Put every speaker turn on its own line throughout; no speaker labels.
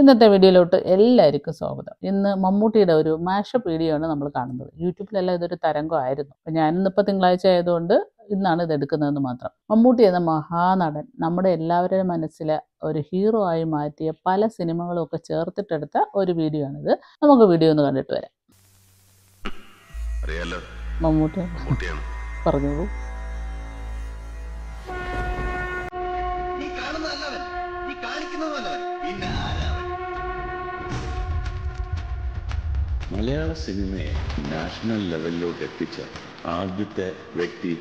ഇന്നത്തെ വീഡിയോയിലോട്ട് എല്ലാവർക്കും സ്വാഗതം. ഇന്ന് മമ്മൂട്ടിയുടെ ഒരു മാഷപ്പ് വീഡിയോ ആണ് നമ്മൾ കാണുന്നത്. യൂട്യൂബിലെല്ലാം ഇതൊരു തരംഗമായിരുന്നു അപ്പം ഞാനിന്നിപ്പോൾ തിങ്കളാഴ്ച ആയതുകൊണ്ട് ഇന്നാണ് ഇത് എടുക്കുന്നതെന്ന് മാത്രം. മമ്മൂട്ടി എന്ന മഹാനടൻ നമ്മുടെ എല്ലാവരുടെയും മനസ്സിലെ ഒരു ഹീറോ ആയി മാറ്റിയ പല സിനിമകളും ഒക്കെ ചേർത്തിട്ടെടുത്ത ഒരു വീഡിയോ ആണിത്. നമുക്ക് വീഡിയോ ഒന്ന് കണ്ടിട്ട് വരാം. മമ്മൂട്ടി. പറഞ്ഞോളൂ.
പിന്നെ
മലയാള സിനിമയെ നാഷണൽ ലെവലിലോട്ട് എത്തിച്ച ആദ്യത്തെ വ്യക്തി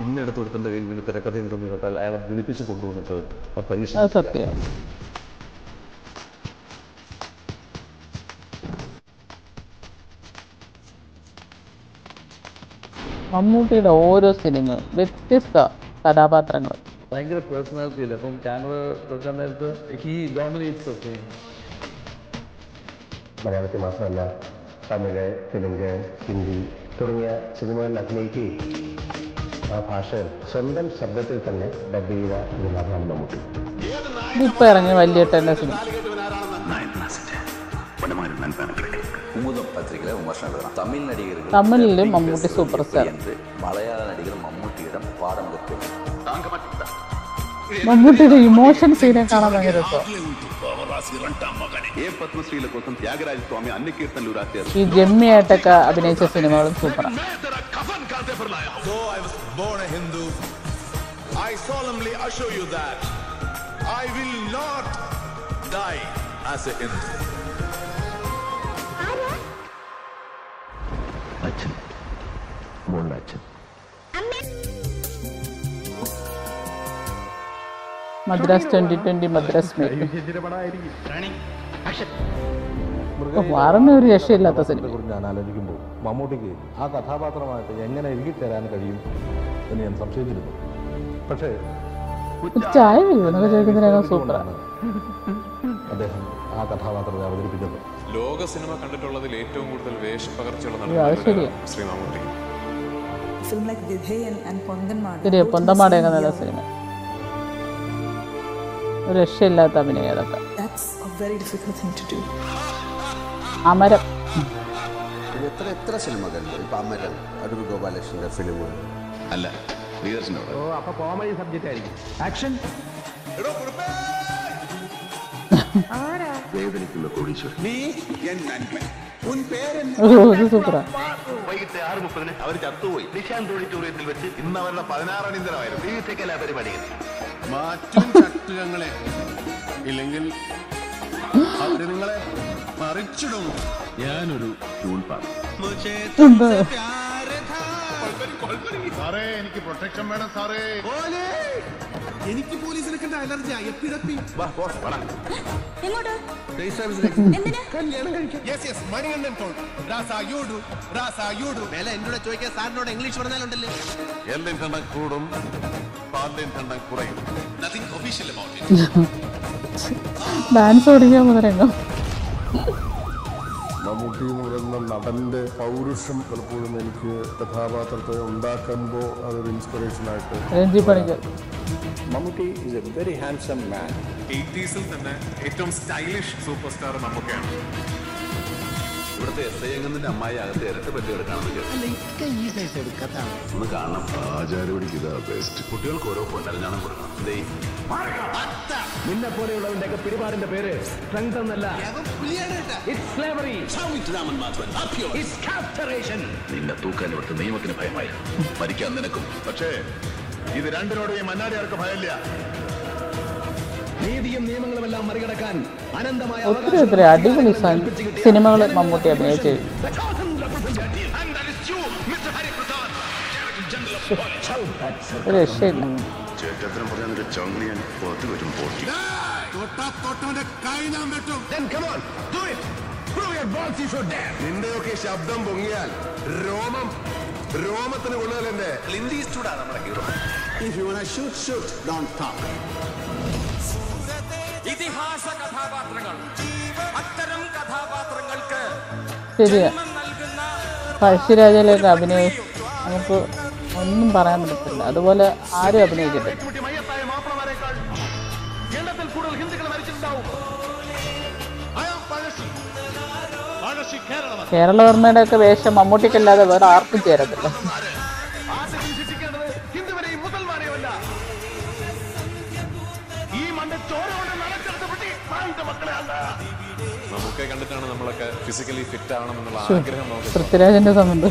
ഇന്നിടത്ത് നിന്ന് തിരക്കഥയും തമ്മിൽ കേട്ടാൽ അയാളെ വിളിപ്പിച്ച് കൊണ്ടുവന്നിട്ട് ആ പരീക്ഷ
സത്യമാണ് മമ്മൂട്ടിയുടെ ഓരോ സിനിമ വ്യത്യസ്ത കഥാപാത്രങ്ങൾ
ഭയങ്കര പേഴ്സണാലിറ്റി ഇല്ല അപ്പം ക്യാമറ എടുക്കാൻ നേരത്ത് ഹി ഡോമിനേറ്റ്സ് ഓക്കെ
മലയാളത്തിൽ മാത്രമല്ല തമിഴ് തെലുങ്ക് ഹിന്ദി തുടങ്ങിയ സിനിമകളിൽ അഭിനയിക്കുകയും ആ ഭാഷ സ്വന്തം ശബ്ദത്തിൽ തന്നെ ഡബ് ചെയ്ത ഒരു നടനാണ് മമ്മൂട്ടി.
ഇതിപ്പോ ഇറങ്ങിയ വലിയ സിനിമ.
குமுதம் பத்திரிகையில விமர்சனம் எழுதலாம் தமிழ் நடிகர்கள்
தமிழிலும் மம்முட்டி சூப்பர் ஸ்டார்
என்று மலையாள நடிகர் மம்முட்டியிடம் பாடம் கற்க
മമ്മൂട്ടിയുടെ ഇമോഷൻ സീനെ കാണാൻ ഭയങ്കര
രസം
ഈ ജമ്മിയായിട്ടൊക്കെ അഭിനയിച്ച സിനിമകളും സൂപ്പറാണ്
I.
അച്ഛൻ. മോളുടെ അച്ഛൻ.
Madras twenty twenty Madras make വാറന്ന ഒരു രക്ഷയില്ലാത്ത സിനിമയെ
കുറിച്ച് ഞാൻ ആലോചിക്കുമ്പോൾ മമ്മൂട്ടിക്ക് ആ കഥാപാത്രമായിട്ട് എങ്ങനെ ഇഴുകിച്ചേരാൻ കഴിയും എന്ന് ഞാൻ സംശയിച്ചിരുന്നു. പക്ഷേ
ചായ എന്നൊക്കെ ചോദിക്കുന്നതിനകം സൂപ്പറാണ്
അദ്ദേഹം ആ കഥാപാത്രത്തെ അവതരിപ്പിച്ചത്.
ലോക സിനിമ കണ്ടിട്ടുള്ളതിൽ ഏറ്റവും കൂടുതൽ വേഷപ്പകർച്ചയുള്ള നടൻ ശ്രീ മമ്മൂട്ടി
പൊന്തമാടയൊക്കെ നല്ല സിനിമ. ഒരു രക്ഷയില്ലാത്ത അഭിനയം അതൊക്കെ.
That's a very difficult thing to do.
Amaram.
എത്ര എത്ര സിനിമകൾ ഇപ്പൊ അമരൻ അടൂർ ഗോപാലകൃഷ്ണന്റെ ഫിലിമുകൾ
അല്ല ഓ
അപ്പൊ കോമഡി സബ്ജക്റ്റ് ആയിരിക്കും. ആക്ഷൻ
വേദനിക്കുന്ന കോടീശ്വരൻ.
നീ എൻ നന്മൻ ഉൻ
ഇത് സൂപ്പറാണ്
വൈകിട്ട് ആറ് മുപ്പതിന് അവർ ചത്തുപോയി. നിശാന്ത് ഓഡിറ്റോറിയത്തിൽ വെച്ച് ഇന്ന് അവരുടെ പതിനാറ് അണിന്തരമായിരുന്നു വിവിധ പരിപാടികൾ.
മാറ്റും ചട്ടുകങ്ങളെ. ഇല്ലെങ്കിൽ അവർ നിങ്ങളെ മറിച്ചിടും.
ഞാനൊരു പാടും
എന്താ
സാറേ എനിക്ക് പ്രൊട്ടക്ഷൻ വേണം സാറേ. എനിക്ക് പോലീസിനെ കണ്ട അലർജിയാ എപ്പി തപ്പി. വില എന്നോട് ചോദിക്കാൻ സാറിനോട് ഇംഗ്ലീഷ് പറഞ്ഞാലുണ്ടല്ലേ?
എല്ലിൻ തണ്ണം കൂടും പാലിൻ തണ്ണം കുറയും.
ഡാൻസ് തുടങ്ങിയ മുതലങ്ങോ
മമ്മൂട്ടി എന്ന് നടന്റെ നടന്റെ പൗരുഷം പലപ്പോഴും എനിക്ക് കഥാപാത്രത്തെ ഉണ്ടാക്കുമ്പോൾ അതൊരു ഇൻസ്പിറേഷനായിട്ട്
Mammootty is a very handsome man
എയ്റ്റീസിൽ തന്നെ ഏറ്റവും സ്റ്റൈലിഷ് സൂപ്പർ സ്റ്റാർ മമ്മൂക്കയാണ്.
ഇവിടുത്തെ എസ് ഐ അംഗത്തിന്റെ അമ്മായി അകത്ത് ഇരട്ട പറ്റി എടുക്കാൻ ഒന്ന് കാണണം. ആചാരപടിക്ക് ഇതാ ബെസ്റ്റ് കുട്ടികൾക്ക് ഓരോ പൊന്നരഞ്ഞാണം കൊടുക്കണം. ദേ
നിന്നെ പോലെയുള്ളവന്റെ ഒക്കെ പിടിപാടിന്റെ പേര് സ്ട്രെങ്ത് എന്നല്ല.
നിന്നെ തൂക്കാൻ ഇവിടുത്തെ നിയമത്തിന് ഭയമായി. മരിക്കാൻ നിനക്കും. പക്ഷേ ഇത് രണ്ടിനോടെയും മന്നാരിയാർക്ക് ഭയമില്ല.
നീതിയും നിയമങ്ങളുമെല്ലാം മറികടക്കാൻ അനന്തമായ
ഒത്തിരി ഒത്തിരി അടിപൊളി സിനിമകൾ മമ്മൂട്ടി അഭിനയിച്ചു ഒരു രക്ഷയില്ല.
ചേട്ടത്തിനും പറഞ്ഞ നിന്റെ ചങ്ക് ഞാൻ പുറത്ത് വരും പോട്ടി
കൈ നാം വെട്ടും.
Then come on, do it. Prove your balls you so dare.
നിന്റെയൊക്കെ ശബ്ദം പൊങ്ങിയാൽ രോമം രോമത്തിന് കൊള്ളുകയല്ലേ
ലിന്ദി നമ്മുടെ hero
If you wanna shoot, shoot, don't talk.
ഇതിഹാസ കഥാപാത്രങ്ങൾ. അത്തരം കഥാപാത്രങ്ങൾക്ക്
ശരിയാ. പഴശ്ശിരാജയിലേക്ക് അഭിനയം നമുക്ക് ഒന്നും പറയാൻ പറ്റത്തില്ല. അതുപോലെ ആരും അഭിനയിച്ചിട്ടില്ല
കേരള
കേരളവർമ്മയുടെ ഒക്കെ വേഷം മമ്മൂട്ടിക്കല്ലാതെ വേറെ ആർക്കും ചേരത്തില്ല. പൃഥ്വിരാജന്റെ
ശിക്ഷിക്കേണ്ടത്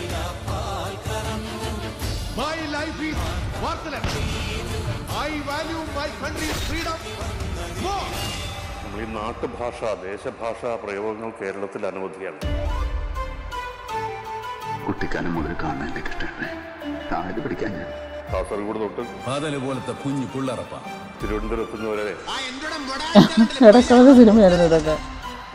നമ്മൾ ഈ നാട്ടുഭാഷ ദേശഭാഷാ പ്രയോഗങ്ങൾ കേരളത്തിൽ അനവധിയാണ്
കുട്ടിക്കാലം മുതൽ കാണാനല്ലേ കൃഷ്ണനെ താഴെ പഠിക്കാൻ ഞാൻ.
കാസർഗോഡ് തൊട്ട്
പാതല പോലത്തെ കുഞ്ഞു പിള്ളറപ്പ
തിരുവനന്തപുരത്ത് വരെ
സിനിമയായിരുന്നു ഇതൊക്കെ.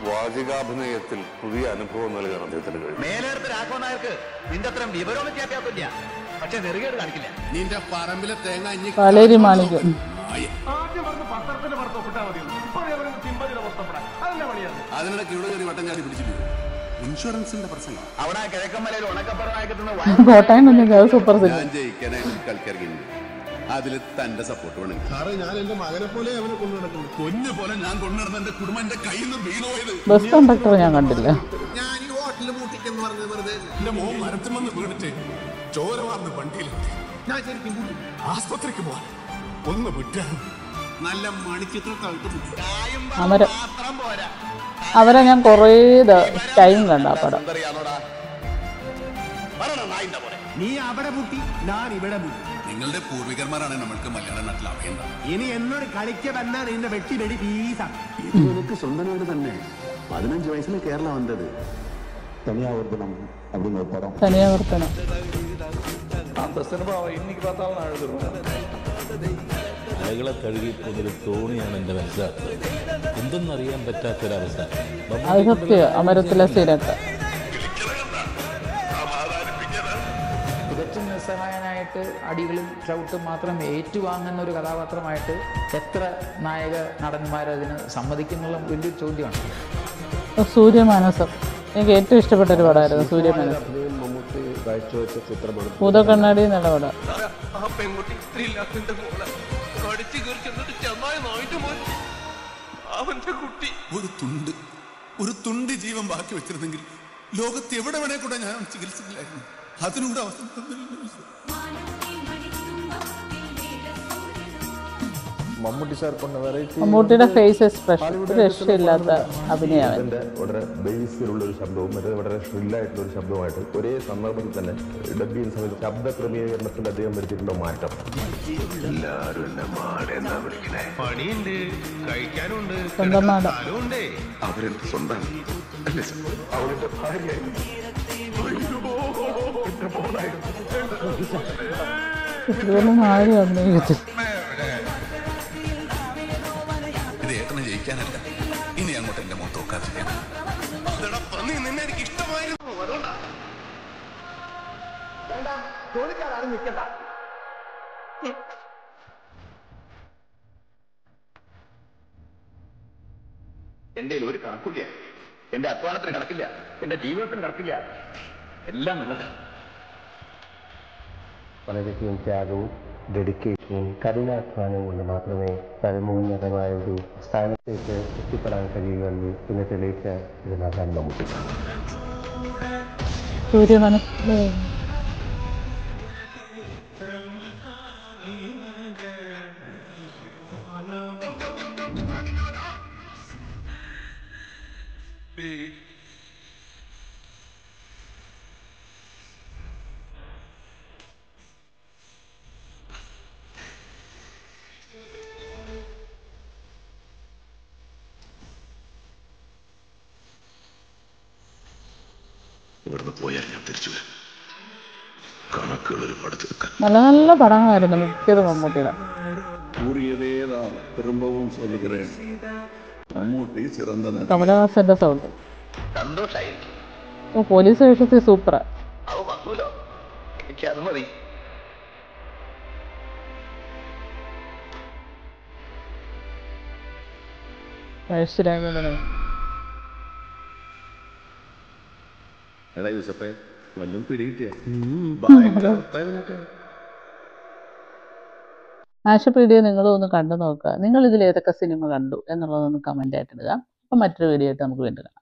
വാചികാഭിനയത്തിൽ പുതിയ അനുഭവം നൽകാൻ അദ്ദേഹത്തിന് കഴിഞ്ഞു
മേലേർത്ത് രാഘവ നായർക്ക് നിന്റെ അത്ര വിവരമൊന്നും വിദ്യാഭ്യാസമില്ല പക്ഷെ നെറുകേട് കാണിക്കില്ല.
നിന്റെ പറമ്പിലെ തേങ്ങ
പാലേരി
പണിയാണ്
അതിനിടയ്ക്ക് ഇവിടെ കയറി വട്ടം ചാടി പിടിച്ചിട്ട് ഇൻഷുറൻസിന്റെ പ്രസംഗം
അവിടെ
കുഞ്ഞൊക്കെ അത് സൂപ്പർ
ഞാൻ ജയിക്കാനായിട്ട് കളിക്കിറങ്ങിയിട്ടുണ്ട് അതിൽ തന്റെ സപ്പോർട്ട് വേണം.
സാറേ ഞാൻ എന്റെ മകനെ പോലെ അവനെ കൊണ്ടു നടക്കുന്നു.
പൊന്നു പോലെ ഞാൻ കൊണ്ടുനടന്ന എന്റെ കുടുംബം എന്റെ കയ്യിൽ നിന്ന് വീണുപോയത്
ബസ് കണ്ടക്ടർ ഞാൻ കണ്ടില്ല.
ഞാൻ ഈ ഹോട്ടലിൽ മൂട്ടിക്കെന്ന് പറഞ്ഞത് വെറുതെ എന്റെ മോൻ മരത്തിൽ വന്ന് വീണിട്ട് ചോര വാർന്ന് വണ്ടിയിലെത്തി ഞാൻ ശരിക്കും കൂട്ടി ആസ്പത്രിക്ക് പോവാൻ. ഒന്ന് വിട്ടാണ് നല്ല മണിച്ചിത്രം കഴുത്ത്
അമരം അവരെ ഞാൻ കുറേ ടൈം കണ്ട ആ പടം.
നീ അവിടെ മുട്ടി ഞാൻ ഇവിടെ മുട്ടി.
നിങ്ങളുടെ പൂർവികന്മാരാണ് നമ്മൾക്ക് മലയാള നാട്ടിൽ അറിയേണ്ടത്.
ഇനി എന്നോട് കളിക്ക വന്നാൽ നിന്നെ വെട്ടി വെടി പീസാണ്
നിനക്ക് സ്വന്തം നാട് തന്നെ. പതിനഞ്ച് വയസ്സിൽ കേരളം വന്നത്. തനിയാവർത്തനം அப்படின்னு പടം
തനിയാവർത്തനം
അലകളെ കഴുകിക്കൊണ്ടൊരു തോണിയാണ് എൻ്റെ മനസ്സിലാക്കുന്നത് എന്തെന്നറിയാൻ പറ്റാത്തൊരവസ്ഥ
അത് സത്യം അമരത്തിലെ സീനൊക്കെ
തികച്ചും നിസ്സഹായനായിട്ട് അടികളും ചവിട്ടും മാത്രം ഏറ്റുവാങ്ങുന്ന ഒരു കഥാപാത്രമായിട്ട് എത്ര നായക നടന്മാർ അതിന് സമ്മതിക്കുന്നുള്ള വലിയൊരു ചോദ്യമാണ്
സൂര്യമാനസം എനിക്ക് ഏറ്റവും ഇഷ്ടപ്പെട്ട ഒരു പടമായിരുന്നു
മമ്മൂട്ടി കാഴ്ചവെച്ച ചിത്രമാണ്
ഭൂതക്കണ്ണാടി എന്നുള്ള പടം.
അവന്റെ കുട്ടി
ഒരു തുണ്ട് ഒരു തുണ്ട് ജീവൻ ബാക്കി വെച്ചിരുന്നെങ്കിൽ ലോകത്ത് എവിടെ വേണേ കൂടെ ഞാൻ ചികിത്സിക്കില്ലായിരുന്നു. അതിനൂടെ അവസരം തന്നില്ല
മമ്മൂട്ടി സാർ കൊണ്ട വെറൈറ്റി
മമ്മൂട്ടിയുടെ ഫേസ് എക്സ്പ്രഷൻ രക്ഷയില്ലാത്ത അഭിനയമാണ്.
വളരെ ബേസിലുള്ള ഒരു ശബ്ദവും മറ്റേ വളരെ ഷ്രില്ലായിട്ടുള്ള ഒരു ശബ്ദവുമായിട്ട് ഒരേ സന്ദർഭത്തിൽ തന്നെ ഡബ് ചെയ്യുന്ന സമയത്ത് ശബ്ദ ക്രമീകരണത്തിൽ അദ്ദേഹം വരുത്തിയിട്ടുള്ള മാറ്റം.
എന്നെ വിളിക്കണേ.
പണിയുണ്ട് കഴിക്കാനുണ്ട്
സ്വന്തം നാട്.
അവരുടെ ഭാര്യ
ഇതുപോലെ ആരും അഭിനയിക്കത്തില്ല
എന്റെ ഒരു കണക്കില്ല. എന്റെ അധ്വാനത്തിന് കണക്കില്ല. എന്റെ ജീവിതത്തിന് കണക്കില്ല. എല്ലാം നല്ലത്.
വളരെയധികം ത്യാഗവും ഡെഡിക്കേഷനും കഠിനാധ്വാനവും കൊണ്ട് മാത്രമേ പരമോന്നതമായ ഒരു സ്ഥാനത്തേക്ക് എത്തിപ്പെടാൻ കഴിയുമെന്ന് ഇന്ന് തെളിയിച്ച നടൻ മമ്മൂട്ടി
കൂടെ പോയാൽ ഞാൻ തിരിച്ചു വരാം. ഒരുപാട്
നല്ല നല്ല പടങ്ങളായിരുന്നു മിക്കത് മമ്മൂട്ടിയുടെ. കമലഹാസന്റെ സൗണ്ട്. പോലീസ് വേഷത്തിൽ സൂപ്പറാ. അവ
എടാ യൂസഫേ വല്ലതും
ഭയങ്കര മാഷപ്പ് വീഡിയോ നിങ്ങളും ഒന്ന് കണ്ടു നോക്കുക. നിങ്ങൾ ഇതിൽ ഏതൊക്കെ സിനിമ കണ്ടു എന്നുള്ളതൊന്ന് കമന്റ് ആയിട്ട് ഇടുക. അപ്പം മറ്റൊരു വീഡിയോ ആയിട്ട് നമുക്ക് വീണ്ടും കാണാം.